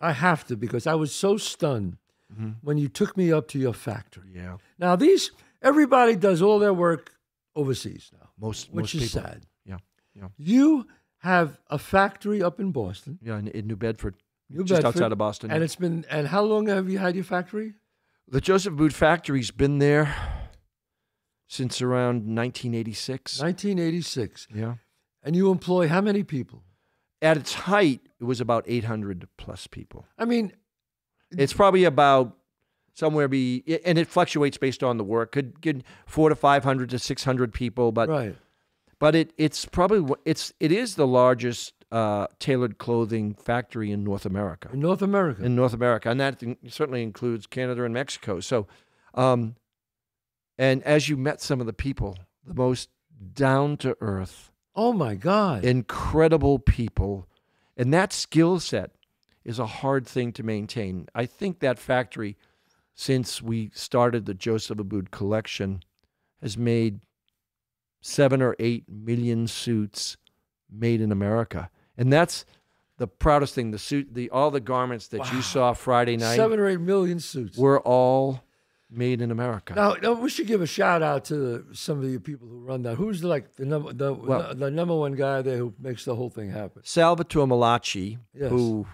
I have to because I was so stunned Mm-hmm. when you took me up to your factory. Yeah. Now these everybody does all their work overseas now, Most which most is people. sad. Yeah. Yeah. You have a factory up in Boston, Yeah. In, in New Bedford, New just Bedford, outside of Boston. and it's been. And how long have you had your factory? the Joseph Abboud Factory's been there since around 1986. 1986, Yeah. and you employ how many people? At its height, it was about 800 plus people. I mean, It's probably about somewhere be, and it fluctuates based on the work. Could get four to 500 to 600 people, but right? but it it's probably it's it is the largest uh, tailored clothing factory in North America. In North America, In North America, and that in- certainly includes Canada and Mexico. So, um, and as you met some of the people, the most down to earth, oh my God! incredible people, and that skill set is a hard thing to maintain. I think that factory, since we started the Joseph Abboud collection, has made seven or eight million suits made in America, and that's the proudest thing. The suit, the all the garments that Wow. you saw Friday night Seven or eight million suits. were all made in America. Now, now, we should give a shout out to some of the people who run that. Who's like the number the, Well- the, number one guy there who makes the whole thing happen? Salvatore Malachi, Yes. who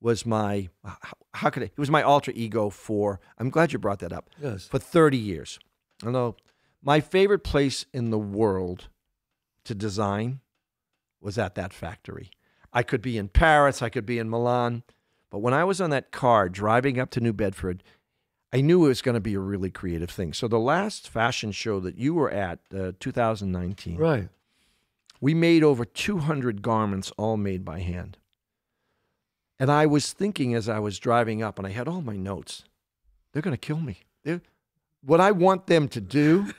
was my how, how could I, he was my alter ego for I'm glad you brought that up Yes. for 30 years. I know my favorite place in the world to design was at that factory. I could be in Paris, I could be in Milan, but when I was on that car driving up to New Bedford, I knew it was going to be a really creative thing. So the last fashion show that you were at, uh, 2019, Right. we made over 200 garments, all made by hand. And I was thinking as I was driving up, and I had all my notes, they're going to kill me. They're, what I want them to do,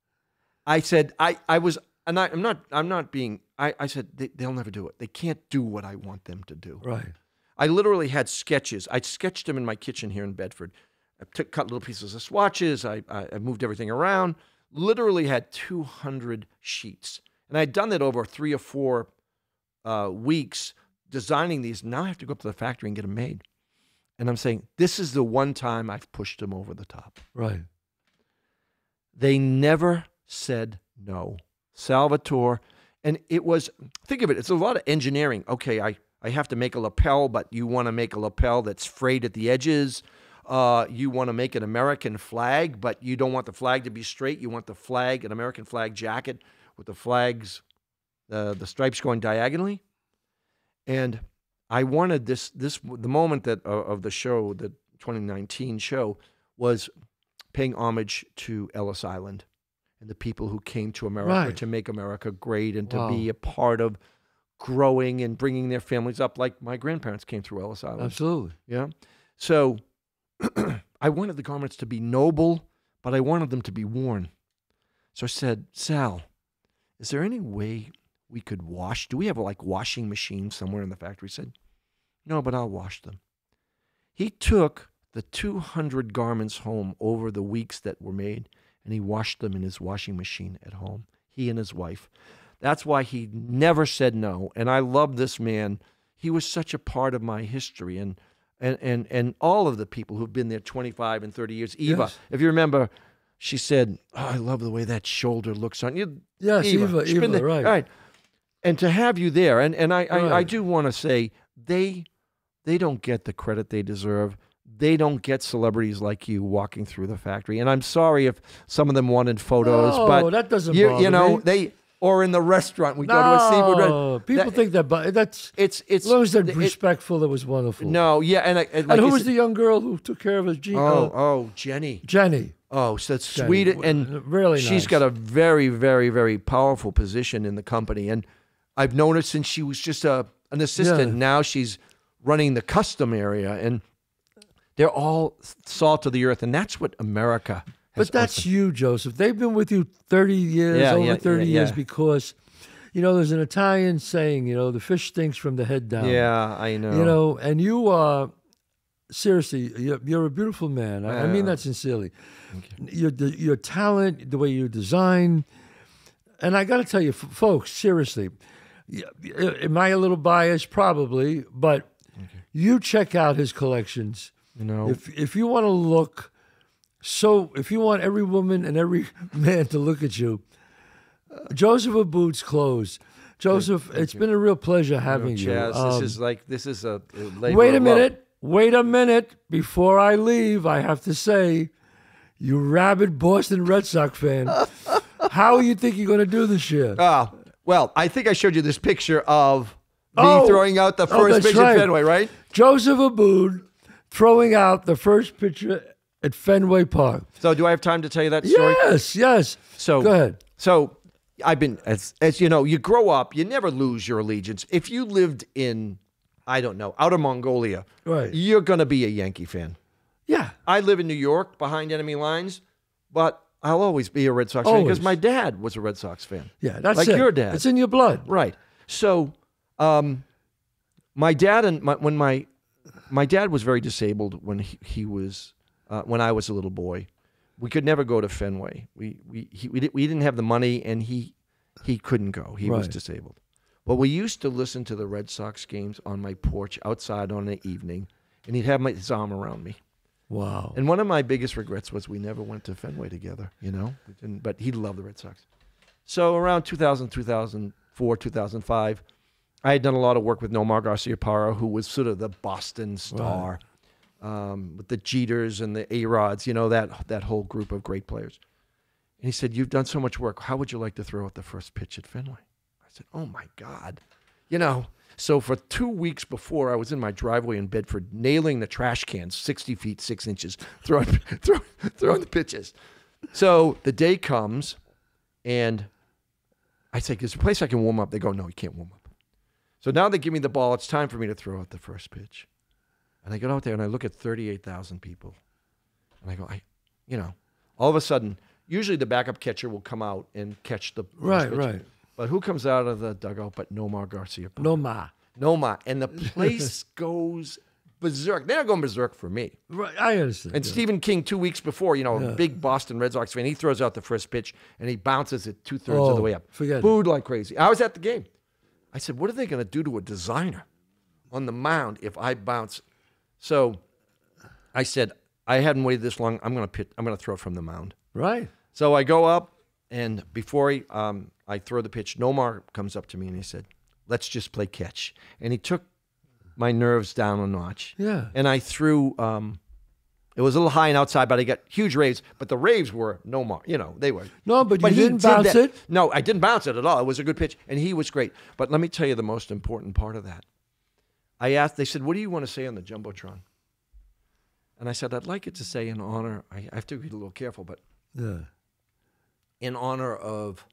I said, I, I was, and I, I'm not, I'm not being, I, I said, they, they'll never do it. They can't do what I want them to do. Right. I literally had sketches. I sketched them in my kitchen here in Bedford. I took, cut little pieces of swatches. I, I, I moved everything around. Literally had 200 sheets. And I'd done that over three or four uh, weeks designing these. Now I have to go up to the factory and get them made. And I'm saying, this is the one time I've pushed them over the top. Right. They never said no. Salvatore, and it was, think of it, it's a lot of engineering. Okay, I, I have to make a lapel, but you want to make a lapel that's frayed at the edges. Uh, you want to make an American flag, but you don't want the flag to be straight. You want the flag, an American flag jacket with the flags, uh, the stripes going diagonally. And I wanted this, this the moment that uh, of the show, the 2019 show, was paying homage to Ellis Island and the people who came to America Right. to make America great and to Wow. be a part of growing and bringing their families up like my grandparents came through Ellis Island. Absolutely. Yeah. So I wanted the garments to be noble, but I wanted them to be worn. So I said, Sal, is there any way we could wash? Do we have like washing machines somewhere in the factory? He said, No, but I'll wash them. He took the 200 garments home over the weeks that were made and he washed them in his washing machine at home, he and his wife. That's why he never said no. And I love this man. He was such a part of my history and and and, and all of the people who've been there 25 and 30 years. Eva, Yes. if you remember, she said, oh, I love the way that shoulder looks on you. Yes, Eva, she's been Eva, there. right. Right. And to have you there, and, and I, I, I do want to say they they don't get the credit they deserve. They don't get celebrities like you walking through the factory. And I'm sorry if some of them wanted photos, No, but that doesn't you, you know me. they or in the restaurant we go to a seafood restaurant. people That- think that, but that's it's it's as long as they're it- respectful. It was wonderful. no, yeah, and, I, and and who was the young girl who took care of us? Jean, Oh, uh, oh, Jenny. Jenny. Oh, so that's Jenny. sweet, and really she's nice. got a very, very, very powerful position in the company, and I've known her since she was just a an assistant. Yeah. Now she's running the custom area, and they're all salt of the earth, and that's what America. But that's you, Joseph. They've been with you 30 years, Yeah, over yeah, 30 yeah, years, because, you know, there's an Italian saying, you know, the fish stinks from the head down. yeah, I know. You know, and you are, seriously, you're, you're a beautiful man. I, I mean that sincerely. Your, your talent, the way you design, and I got to tell you, folks, seriously, am I a little biased? Probably, but you check out his collections. You know, If if you want to look, so if you want every woman and every man to look at you, Joseph Abboud's clothes. Joseph, it's been a real pleasure having you. Chazz, Um, this is like this is a, Wait a of minute. Wait a minute. Before I leave, I have to say, you rabid Boston Red Sox fan, how you think you're going to do this year? Ah, well, I think I showed you this picture of me Oh. throwing out the Oh, first that's pitch right. at Fenway, right? Joseph Abboud throwing out the first pitcher at Fenway Park. So, do I have time to tell you that story? Yes, yes. So Go ahead. So I've been as as you know, you grow up, you never lose your allegiance. If you lived in, I don't know, outer Mongolia, Right. you're gonna be a Yankee fan. Yeah. I live in New York, behind enemy lines, but I'll always be a Red Sox fan because my dad was a Red Sox fan. Yeah, that's Like it. your dad. It's in your blood. Right. So, um, my dad and my, when my my dad was very disabled when he, he was uh, when I was a little boy. We could never go to Fenway. We we he, we, we didn't have the money, and he he couldn't go. He was disabled. Well, we used to listen to the Red Sox games on my porch outside on the evening, and he'd have my, his arm around me. Wow. And one of my biggest regrets was we never went to Fenway together, you know? But he loved the Red Sox. So around 2000, 2004, 2005, I had done a lot of work with Nomar Garciaparra, who was sort of the Boston star um, with the Jeters and the A-Rods, you know, that, that whole group of great players. And he said, You've done so much work. How would you like to throw out the first pitch at Fenway? I said, Oh my God. You know, so for two weeks before, I was in my driveway in Bedford, nailing the trash cans 60 feet, six inches, throwing, throwing, throwing the pitches. So the day comes, and I say, There's a place I can warm up. They go, No, you can't warm up. So now they give me the ball. It's time for me to throw out the first pitch. And I get out there and I look at 38,000 people. And I go, I, you know, all of a sudden, usually the backup catcher will come out and catch the Right, pitch. right. But who comes out of the dugout but Nomar Garcia? No ma. Noma. And the place goes berserk. They're not going berserk for me. Right. I understand. And yeah. Stephen King, two weeks before, you know, a big Boston Red Sox fan, he throws out the first pitch and he bounces it two thirds of the Oh, way up. forget it. Booed like crazy. I was at the game. I said, what are they going to do to a designer on the mound if I bounce? So I said, I hadn't waited this long. I'm going to pit. I'm going to throw it from the mound. Right. So I go up, and before he, um, I throw the pitch, Nomar comes up to me and he said, "Let's just play catch." And he took my nerves down a notch. Yeah. And I threw. Um, it was a little high and outside, but I got huge raves. But the raves were no Nomar. You know, they were. No, but you didn't did bounce it? No, I didn't bounce it at all. It was a good pitch, and he was great. But let me tell you the most important part of that. I asked. They said, "What do you want to say on the jumbotron?" And I said, "I'd like it to say in honor. I I have to be a little careful, but Yeah. in honor of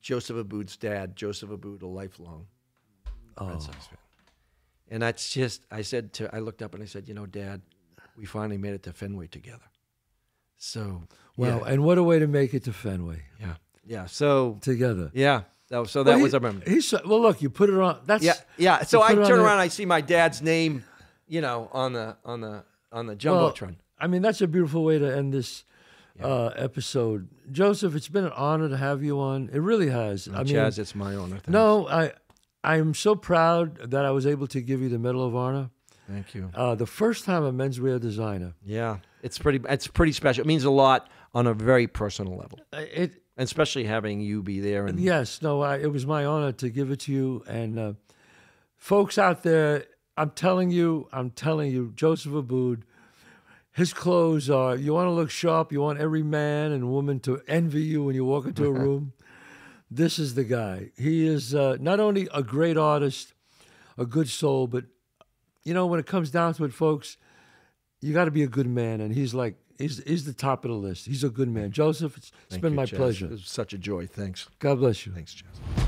Joseph Abboud's dad, Joseph Abboud, a lifelong oh. Red Sox fan. And that's just, I said to, I looked up and I said, you know, Dad, we finally made it to Fenway together. So, well, yeah, And what a way to make it to Fenway yeah, yeah. So, together. yeah, was, so that Well, was a memory. He's well. Look, you put it on. That's Yeah, yeah. So I turn around, I see my dad's name, you know, on the on the on the well, jumbotron. I mean, that's a beautiful way to end this uh, episode, Joseph. It's been an honor to have you on. It really has. I mean, Chazz, it's my honor. Thanks. no, I I'm so proud that I was able to give you the Medal of Honor. thank you. Uh, the first time a menswear designer. Yeah, it's pretty. It's pretty special. It means a lot on a very personal level, Uh, It and especially having you be there. And Yes, no, I, it was my honor to give it to you. And uh, folks out there, I'm telling you, I'm telling you, Joseph Abboud, his clothes are, you want to look sharp, you want every man and woman to envy you when you walk into a room. this is the guy. He is uh, not only a great artist, a good soul, but, you know, when it comes down to it, folks, you got to be a good man. And he's like, he's, he's the top of the list. He's a good man. Joseph, it's, it's been you, my Chazz. pleasure. It was such a joy. Thanks. God bless you. Thanks, Chazz.